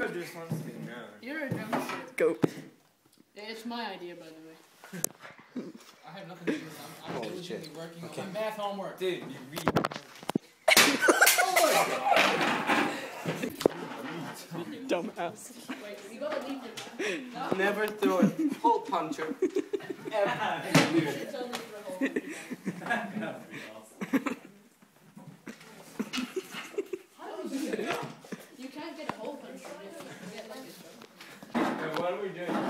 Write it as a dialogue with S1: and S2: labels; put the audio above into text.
S1: gonna do something now.
S2: You're a drumstick.
S3: Go.
S2: It's my idea, by the way.
S4: I have nothing to do with this. I'm, I'm
S1: Holy
S4: diligently
S1: shit.
S4: working
S1: Okay.
S4: on my math homework.
S1: Dude, you read.
S3: Oh Dumbass.
S2: Wait, you gotta leave it.
S1: Never throw a hole puncher. Ever.
S2: It's only for the whole. doing?